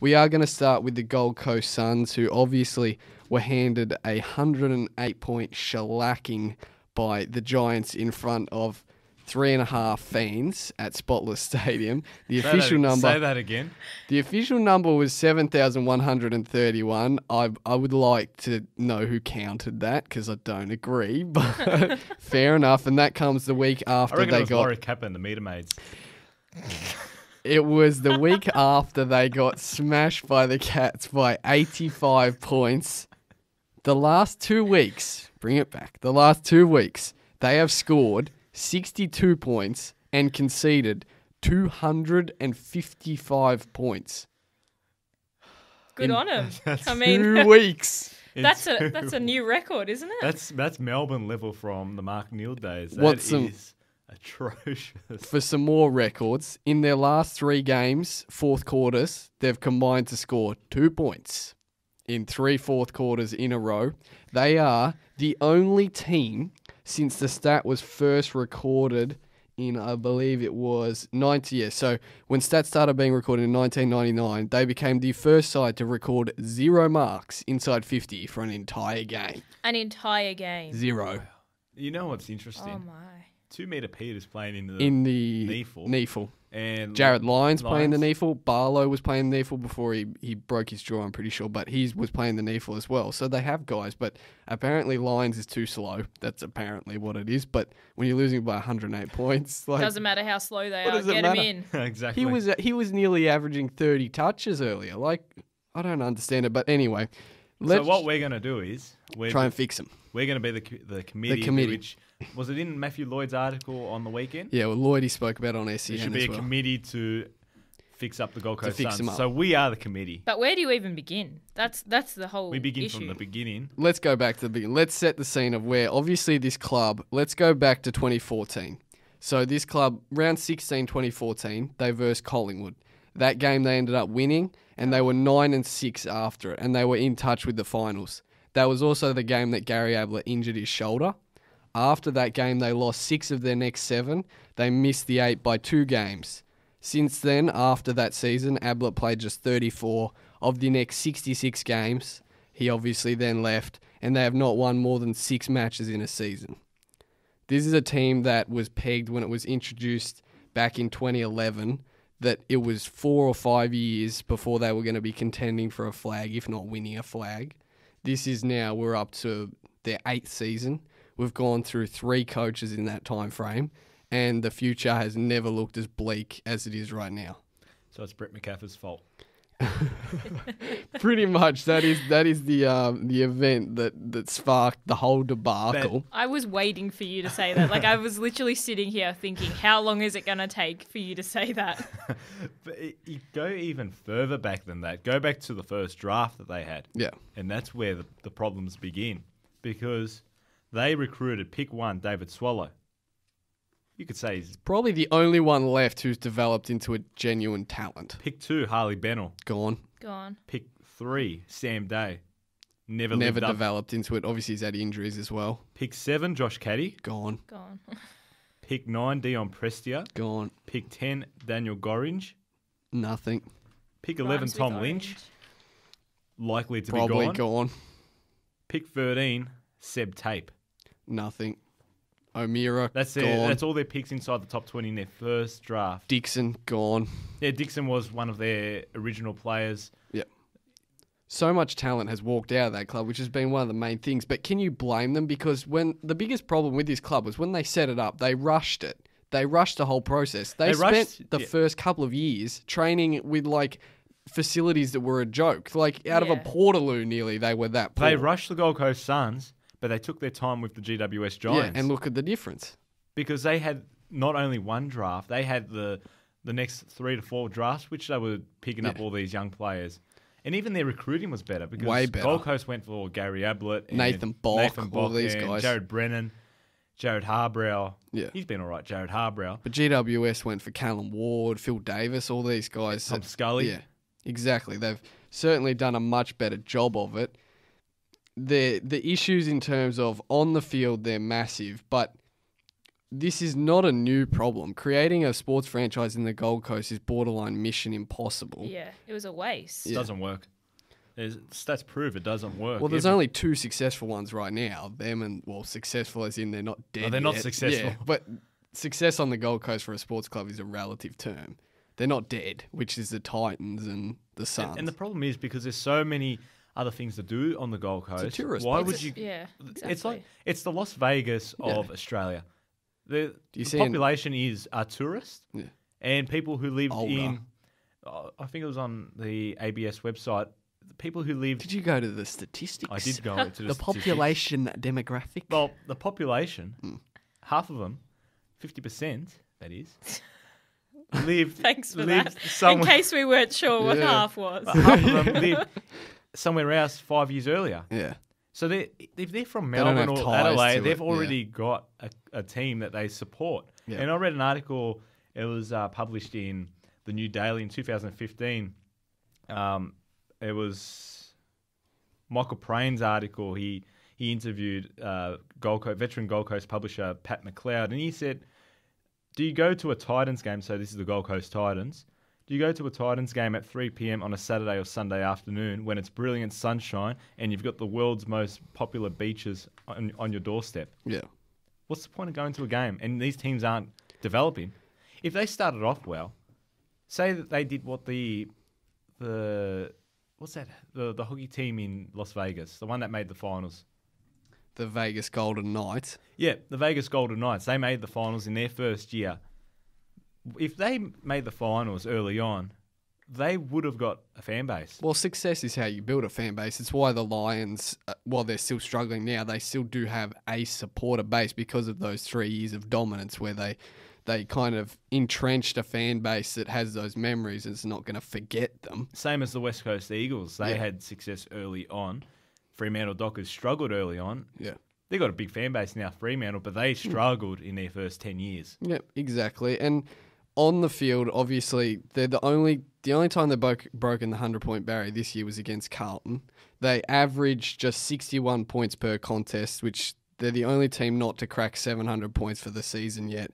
we are going to start with the Gold Coast Suns, who obviously were handed a 108 point shellacking by the Giants in front of three and a half fans at Spotless Stadium. The Say official that, number Say that again. the official number was 7,131. I, I would like to know who counted that because I don't agree, but fair enough. And that comes the week I after reckon they it was got. Laurie Kappa and the meter maids. It was the week after they got smashed by the Cats by 85 points. The last two weeks, bring it back, the last two weeks, they have scored 62 points and conceded 255 points. Good In- on him. that's I Two mean, weeks. that's a that's a new record, isn't it? That's that's Melbourne level from the Mark Neeld days. That What's is atrocious. For some more records, in their last three games, fourth quarters, they've combined to score two points in three fourth quarters in a row. They are the only team since the stat was first recorded in, I believe it was 90 years. So when stats started being recorded in 1999, they became the first side to record zero marks inside 50 for an entire game. An entire game. Zero. You know what's interesting? Oh my. Two meter Peters playing in the In the NEAFL. NEAFL. and Jarryd Lyons, playing the Lyons. NEAFL. Barlow was playing the NEAFL before he, he broke his jaw, I'm pretty sure, but he was playing the NEAFL as well. So they have guys, but apparently Lyons is too slow. That's apparently what it is. But when you're losing by 108 points, like Doesn't matter how slow they are. Get them matter? in. exactly. he was he was nearly averaging 30 touches earlier. Like I don't understand it, but anyway, so let's what we're gonna do is we're try and fix them. we're gonna be the the committee. the committee. Which was it in Matthew Lloyd's article on the weekend? Yeah, well, Lloyd he spoke about on There should be as a well. committee to fix up the Gold Coast fix Suns. them up. So we are the committee. But where do you even begin? That's that's the whole We begin issue. from the beginning. let's go back to the beginning. Let's set the scene of where obviously this club, let's go back to 2014. So this club, round 16, 2014, they versed Collingwood. That game they ended up winning and they were 9 and 6 after it and they were in touch with the finals. That was also the game that Gary Ablett injured his shoulder. After that game, they lost six of their next seven. They missed the eight by two games. Since then, after that season, Ablett played just 34 of the next 66 games. He obviously then left, and they have not won more than six matches in a season. This is a team that was pegged when it was introduced back in 2011 that it was four or five years before they were going to be contending for a flag, if not winning a flag. This is now, we're up to their eighth season. We've gone through three coaches in that time frame, and the future has never looked as bleak as it is right now. So it's Brent Macaffer's fault. Pretty much, that is that is the um, the event that that sparked the whole debacle. I was waiting for you to say that. Like I was literally sitting here thinking, how long is it gonna take for you to say that? But it, you go even further back than that. Go back to the first draft that they had. Yeah, And that's where the, the problems begin. Because they recruited pick one, David Swallow. You could say he's probably the only one left who's developed into a genuine talent. pick two, Harley Bennell. Gone, Go on. Pick three, Sam Day. Never, never lived up. developed into it. Obviously, he's had injuries as well. Pick seven, Josh Caddy. Gone, Go on. Pick nine, Dion Prestia. gone, Pick ten, Daniel Gorringe. nothing. Pick eleven, Rhymes with Tom orange. Lynch. Likely to Probably be gone. gone, Pick thirteen, Seb Tape. nothing. O'Meara, That's gone. their, that's all their picks inside the top twenty in their first draft. Dixon, gone. Yeah, Dixon was one of their original players. Yeah. so much talent has walked out of that club, which has been one of the main things. But can you blame them? Because when the biggest problem with this club was when they set it up, they rushed it. They rushed the whole process. They, They spent rushed- the yeah. first couple of years training with like facilities that were a joke. Like out of a Yeah. Portaloo, nearly they were that. Poor. They rushed the Gold Coast Suns, but they took their time with the GWS Giants. yeah, and look at the difference. because they had not only one draft, they had the the next three to four drafts, which they were picking up all these young players. And even their recruiting was better because Way better. Gold Coast went for Gary Ablett, and Nathan Bock, Nathan all these and guys. Jared Brennan, Jarrod Harbrow. Yeah. he's been all right. Jarrod Harbrow, But GWS went for Callan Ward, Phil Davis, all these guys. Tom that- Scully. Yeah, exactly. They've certainly done a much better job of it. The the issues in terms of on the field they're massive, but this is not a new problem. Creating a sports franchise in the Gold Coast is borderline mission impossible. Yeah, it was a waste. It doesn't work. There's, stats prove it doesn't work. Well, there's Every- only two successful ones right now. Them and well, successful as in they're not dead. they're not successful. Yeah, but success on the Gold Coast for a sports club is a relative term. They're not dead, which is the Titans and the Suns. And, and the problem is because there's so many other things to do on the Gold Coast. tourist why place. would you? Yeah, exactly. It's like it's the Las Vegas of Australia. The, Do you the see an- population is are tourists Yeah. and people who lived Older. in. uh, I think it was on the ABS website. The people who lived. Did you go to the statistics? I did go to the, The statistics. population demographic. Well, the population, Hmm. half of them, fifty percent, that is, lived. Thanks for lived that. In case we weren't sure what Yeah. half was. half of them lived somewhere else five years earlier. yeah. So they if they're from Melbourne have or Adelaide, they've yeah. already got a, a team that they support. Yeah. And I read an article. It was uh, published in the New Daily in 2015. Um, it was Michael Prain's article. He he interviewed uh, Gold Coast veteran Gold Coast publisher Pat McLeod, and he said, "Do you go to a Titans game? So this is the Gold Coast Titans." Do you go to a Titans game at 3 p.m. on a Saturday or Sunday afternoon when it's brilliant sunshine and you've got the world's most popular beaches on, on your doorstep? Yeah. What's the point of going to a game? And these teams aren't developing. If they started off well, say that they did what the the what's that the the hockey team in Las Vegas, the one that made the finals. The Vegas Golden Knights. Yeah, the Vegas Golden Knights. They made the finals in their first year. If they made the finals early on, they would have got a fan base. Well, success is how you build a fan base. It's why the Lions, uh, while they're still struggling now, they still do have a supporter base because of those three years of dominance where they they kind of entrenched a fan base that has those memories and is not going to forget them. Same as the West Coast Eagles. They Yeah. had success early on. Fremantle Dockers struggled early on. Yeah. They got a big fan base now, Fremantle, but they struggled in their first ten years. Yep, exactly. And on the field, obviously, they're the only the only time they've broke, broken the hundred point barrier this year was against Carlton. They averaged just sixty one points per contest, which they're the only team not to crack seven hundred points for the season yet.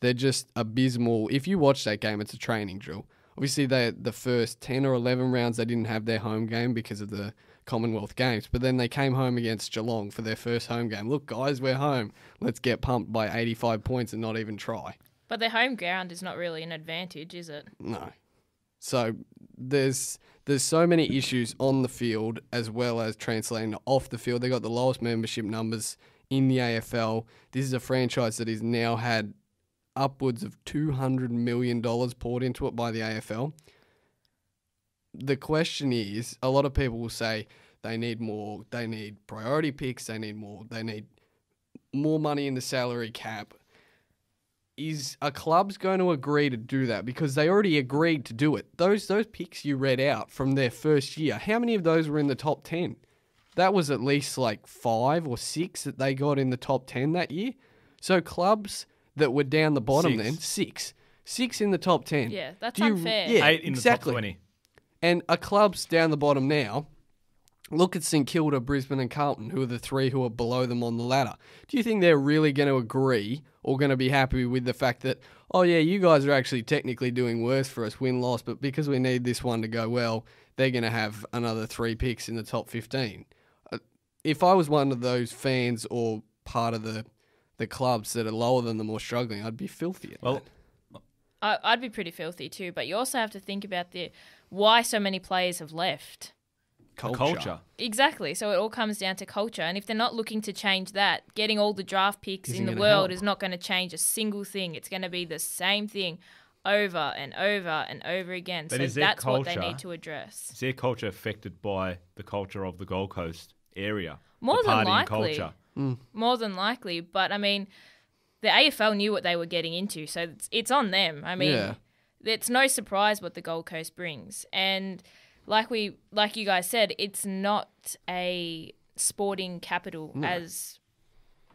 They're just abysmal. If you watch that game, it's a training drill. Obviously, they the first ten or eleven rounds they didn't have their home game because of the Commonwealth Games, but then they came home against Geelong for their first home game. Look, guys, we're home. Let's get pumped by eighty five points and not even try. But their home ground is not really an advantage, is it? No. So there's there's so many issues on the field as well as translating off the field. They got the lowest membership numbers in the AFL. This is a franchise that has now had upwards of two hundred million dollars poured into it by the AFL. The question is, a lot of people will say they need more. They need priority picks. They need more. They need more money in the salary cap is a club's going to agree to do that because they already agreed to do it. Those those picks you read out from their first year, how many of those were in the top 10? That was at least like 5 or 6 that they got in the top 10 that year. So clubs that were down the bottom Six. then, 6. 6 in the top 10. Yeah, that's Do you- unfair. Yeah, Eight in exactly. the top 20. And a club's down the bottom now. Look at St Kilda, Brisbane, and Carlton, who are the three who are below them on the ladder. Do you think they're really going to agree or going to be happy with the fact that, oh, yeah, you guys are actually technically doing worse for us, win loss, but because we need this one to go well, they're going to have another three picks in the top 15? Uh, If I was one of those fans or part of the, the clubs that are lower than them or struggling, I'd be filthy at Well, that. I, I'd be pretty filthy too. But you also have to think about the why so many players have left. Culture. culture. Exactly. So it all comes down to culture. And if they're not looking to change that, getting all the draft picks Isn't in the world help. is not going to change a single thing. It's going to be the same thing over and over and over again. But so is their that's what they need to address. Is their culture affected by the culture of the Gold Coast area? More the than likely. culture. Mm. More than likely. But I mean, the AFL knew what they were getting into. So it's, it's on them. I mean, Yeah. it's no surprise what the Gold Coast brings. And like we like you guys said, it's not a sporting capital as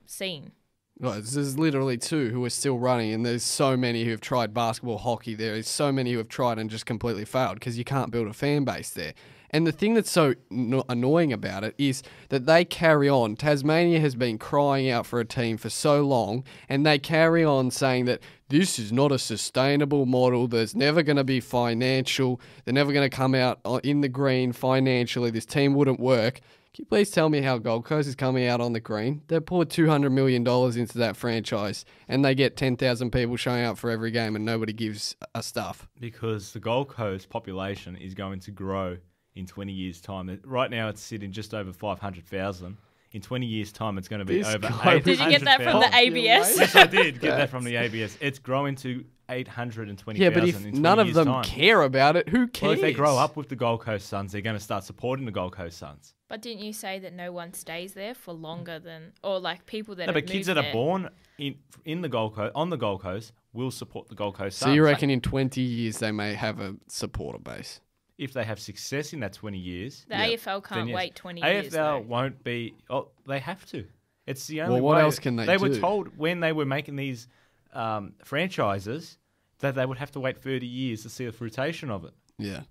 seen. Well, there's literally two who are still running, and there's so many who have tried basketball, hockey. There is so many who have tried and just completely failed because you can't build a fan base there. And the thing that's so no- annoying about it is that they carry on. Tasmania has been crying out for a team for so long, and they carry on saying that this is not a sustainable model. There's never going to be financial. They're never going to come out uh, in the green financially. This team wouldn't work. Can you please tell me how Gold Coast is coming out on the green? They poured $200 million into that franchise, and they get 10,000 people showing up for every game, and nobody gives a stuff. because the Gold Coast population is going to grow in 20 years' time. Right now, it's sitting just over 500,000. In 20 years' time, it's going to be This over guy- 800,000. Did you get that from the ABS? Yes, I did get that from the ABS. It's growing to 820,000 Yeah, but if in none of them time. care about it, who cares? Well, if they grow up with the Gold Coast Suns, they're going to start supporting the Gold Coast Suns. But didn't you say that no one stays there for longer than, or like people that No, have but kids moved that are born in in the Gold Coast on the Gold Coast will support the Gold Coast So Suns. you reckon in 20 years they may have a supporter base? If they have success in that 20 years, The Yeah. AFL can't yes. wait 20 AFL years. AFL won't be. Oh, they have to. It's the only. Well, what way. else can they They were told when they were making these um, franchises that they would have to wait 30 years to see the fruition of it. Yeah.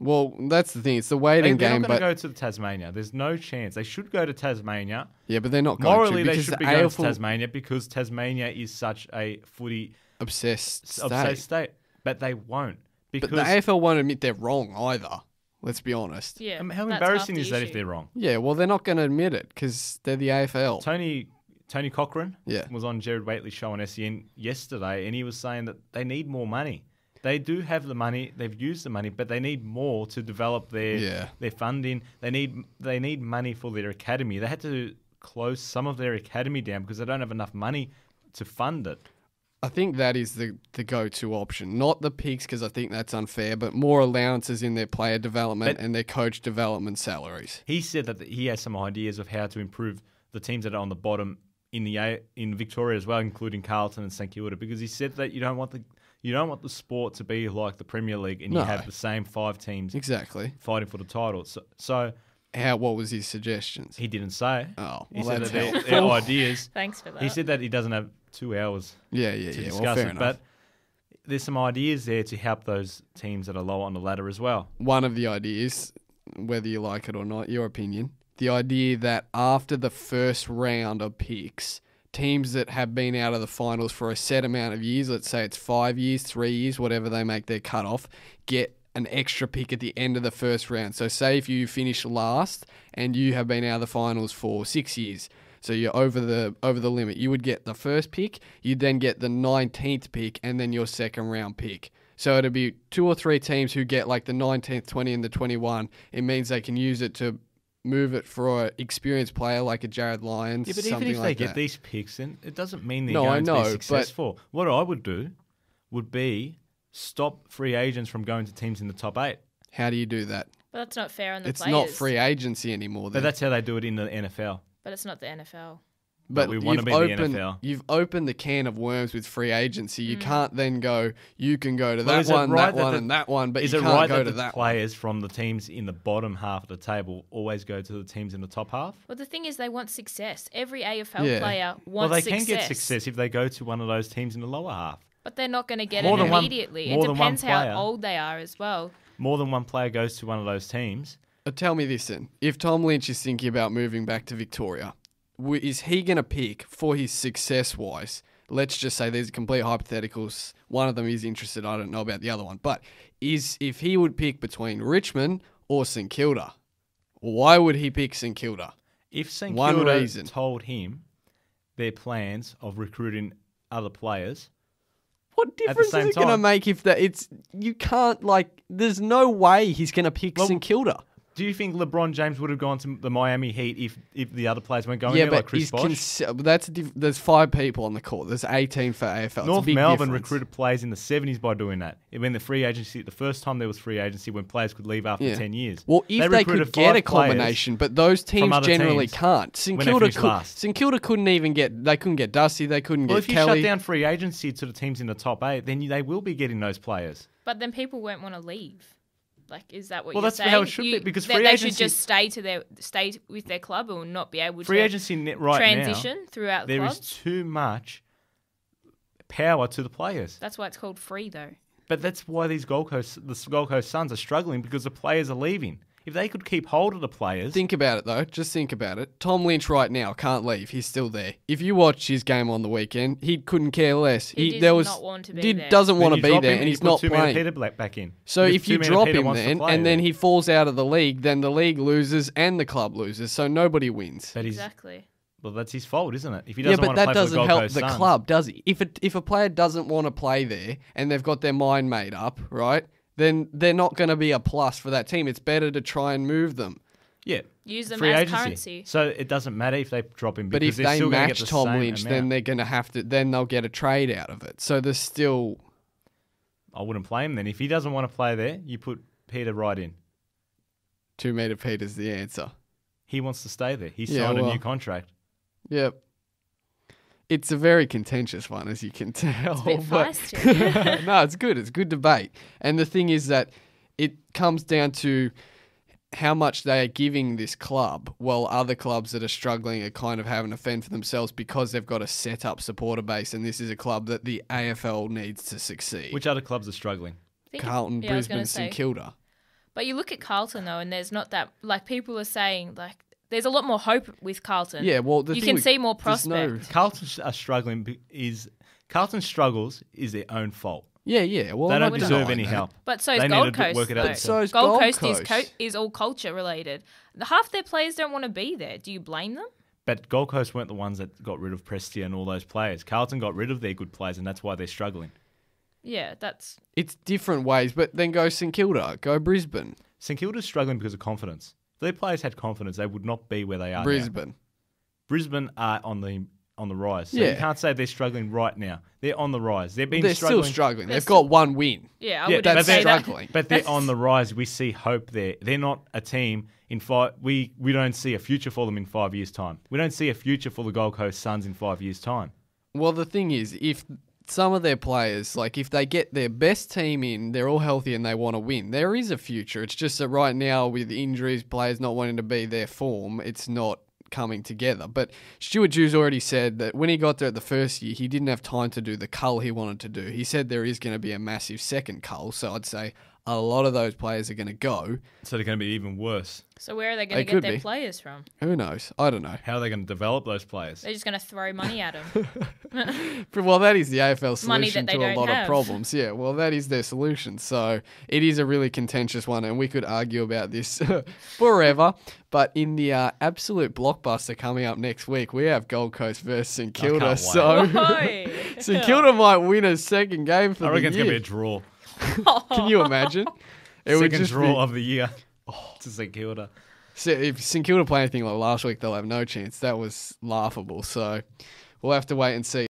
Well, that's the thing. It's the They, waiting they're game, not going to go to Tasmania. There's no chance. They should go to Tasmania. yeah, but they're not going Morally, to they because should be the going to Tasmania because Tasmania is such a footy obsessed state. obsessed state. But they won't because But the AFL won't admit they're wrong either. Let's be honest. Yeah. I mean, how that's embarrassing half is the that if they're wrong? Yeah, well, they're not going to admit it because they're the AFL. Tony Tony Cochrane Yeah. was on Gerard Whateley's show on SEN yesterday, and he was saying that they need more money. They do have the money; they've used the money, but they need more to develop their Yeah. their funding. They need they need money for their academy. They had to close some of their academy down because they don't have enough money to fund it. I think that is the, the go to option. Not the picks because I think that's unfair, but more allowances in their player development But- and their coach development salaries. He said that he has some ideas of how to improve the teams that are on the bottom in the A- in Victoria as well, including Carlton and St Kilda, because he said that you don't want the you don't want the sport to be like the Premier League and No. you have the same five teams Exactly. fighting for the title. So, so How? What was his suggestions? he didn't say. Oh, he well, said that's that they're, ideas. Thanks for that. He said that he doesn't have two hours Yeah, yeah, to yeah. discuss Well, fair it, enough. but there's some ideas there to help those teams that are lower on the ladder as well. one of the ideas, whether you like it or not, your opinion, the idea that after the first round of picks, teams that have been out of the finals for a set amount of years, let's say it's five years, three years, whatever they make their cutoff, get an extra pick at the end of the first round. So, say if you finish last and you have been out of the finals for six years, so you're over the over the limit. You would get the first pick, you'd then get the 19th pick, and then your second round pick. So it'd be two or three teams who get like the 19th, 20, and the 21. It means they can use it to move it for an experienced player like a Jarryd Lyons. Yeah, but even something if they like get these picks, then it doesn't mean they're No, I going know, to but- be successful. What I would do would be stop free agents from going to teams in the top eight. How do you do that? but that's not fair on the It's players. not free agency anymore. But that's how they do it in the NFL. But it's not the NFL. but we wanna you've be the opened, NFL. You've opened the can of worms with free agency. You mm. can't then go. You can go to Well, that is it one, right that that one, the- and that one, but Is you it can't right go that to the that one. players from the teams in the bottom half of the table always go to the teams in the top half? Well, the thing is, they want success. Every AFL Yeah. player wants well, they success. can get success if they go to one of those teams in the lower half. But they're not going to get More it than one- immediately. more it than one depends how old they are as well. More than one player goes to one of those teams. Uh, tell me this then: If Tom Lynch is thinking about moving back to Victoria, is he going to pick for his success wise? Let's just say these are complete hypotheticals. One of them is interested. I don't know about the other one, but is if he would pick between Richmond or St Kilda, why would he pick St Kilda? If St One Kilda reason. told him their plans of recruiting other players, What difference is it going to make if that it's you can't like? There's no way he's going to pick Well, St Kilda. Do you think LeBron James would have gone to the Miami Heat if, if the other players weren't going yeah, there, but like Chris Bosh? consi- that's diff- there's five people on the court. There's 18 for AFL. It's a North big Melbourne difference. recruited players in the 70s by doing that. When the free agency, the first time there was free agency, when players could leave after Yeah. 10 years. Well, if they, recruited could get a players combination, but those teams generally teams can't. St Kilda finished could. last. St Kilda couldn't even get. They couldn't get Dusty. They couldn't Well, get if you Kelly. shut down free agency to the teams in the top eight, then you, they will be getting those players. But then people won't want to leave. Like, is that what Well, you're that's how it should be, because free they agency- should just stay to their stay with their club and not be able to Free to agency net right transition now, throughout there is clubs. too much power to the players. That's why it's called free, though. But that's why these Gold Coast, the Gold Coast Suns are struggling because the players are leaving. If they could keep hold of the players, Think about it though. Just think about it. Tom Lynch right now can't leave. He's still there. If you watch his game on the weekend, he couldn't care less. He does there was not want to be did, there. doesn't want to be there, him and he's not two men playing. Peter black back in. So If if you drop Peter him wants then, play and then there. he falls out of the league, then the league loses and the club loses. So nobody wins. But he's Exactly. well, that's his fault, isn't it? If he doesn't yeah, but want to that play for the doesn't Gold help Coast the Suns, club, does he? If a, if a player doesn't want to play there and they've got their mind made up, right? Then they're not going to be a plus for that team. It's better to try and move them. yeah, Use them free as agency. currency. So it doesn't matter if they drop him. But if they're they still gonna get match the Tom same Lynch, then they're going to have to. Then they'll get a trade out of it. So there's still I wouldn't play him then. If he doesn't want to play there, you put Peter right in. two meter Peters the answer. He wants to stay there. He Yeah, signed a new contract. Yep. It's a very contentious one, as you can tell. It's a bit but- no, it's good. It's good debate. And the thing is that it comes down to how much they are giving this club, while other clubs that are struggling are kind of having to fend for themselves because they've got a set up supporter base. And this is a club that the AFL needs to succeed. Which other clubs are struggling? Carlton, yeah, I was gonna Brisbane, St. Kilda. But you look at Carlton though, and there's not that like people are saying like there's a lot more hope with Carlton. Yeah, well, the you thing can with- see more there's no- prospect. Carlton are struggling. Is Carlton's struggles is their own fault. Yeah, yeah. Well, they don't not deserve denying any help. But so They is need Gold Coast. work it out. But so is Gold, Gold Coast, is co- is all culture related. The- Half their players don't want to be there. Do you blame them? But Gold Coast weren't the ones that got rid of Prestia and all those players. Carlton got rid of their good players, and that's why they're struggling. Yeah, that's It's different ways, but then go St Kilda, go Brisbane, St Kilda's struggling because of confidence. If their players had confidence, they would not be where they are now. Brisbane. Brisbane are on the on the rise. So Yeah. you can't say they're struggling right now. They're on the rise. They've been They're struggling. still struggling. They're They've still- got one win. yeah. I Yeah, wouldn't that's say that. struggling. But they're on the rise. We see hope there. They're not a team in five. We we don't see a future for them in five years' time. We don't see a future for the Gold Coast Suns in five years' time. Well, the thing is, if some of their players, like if they get their best team in, they're all healthy and they want to win, there is a future. It's just that right now, with injuries, players not wanting to be their form, it's not coming together. But Stuart Dew's already said that when he got there at the first year, he didn't have time to do the cull he wanted to do. He said there is going to be a massive second cull, so I'd say a lot of those players are going to go. So they're going to be even worse. So where are they They going to get their be. players from? Who knows? I don't know. How are they going to develop those players? They're just going to throw money at them. Well, that is the AFL Money solution that to they a don't lot of problems. Yeah, well, that is their solution. So it is a really contentious one, and we could argue about this forever. But in the uh, absolute blockbuster coming up next week, we have Gold Coast versus St Kilda. So Oi. St Kilda might win a second game for I the reckon it's going to be a draw. Can you imagine? It would Second just draw be, of the year. Oh. to St Kilda. So if St Kilda play anything like last week, they'll have no chance. That was laughable. So we'll have to wait and see.